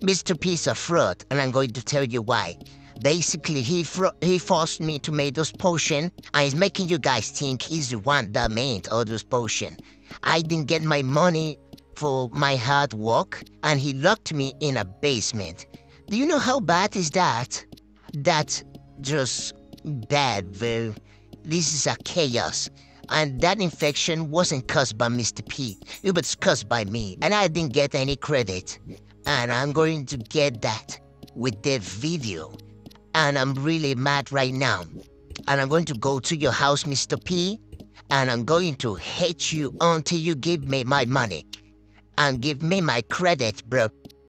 Mr. Piece of Fruit, and I'm going to tell you why. Basically, he he forced me to make those potion, and he's making you guys think he's the one that made all those potion. I didn't get my money for my hard work, and he locked me in a basement. Do you know how bad is that? That's just bad, Will. This is a chaos. And that infection wasn't caused by Mr. P. It was caused by me, and I didn't get any credit. And I'm going to get that with the video. And I'm really mad right now. And I'm going to go to your house, Mr. P, and I'm going to hate you until you give me my money. And give me my credit, bro.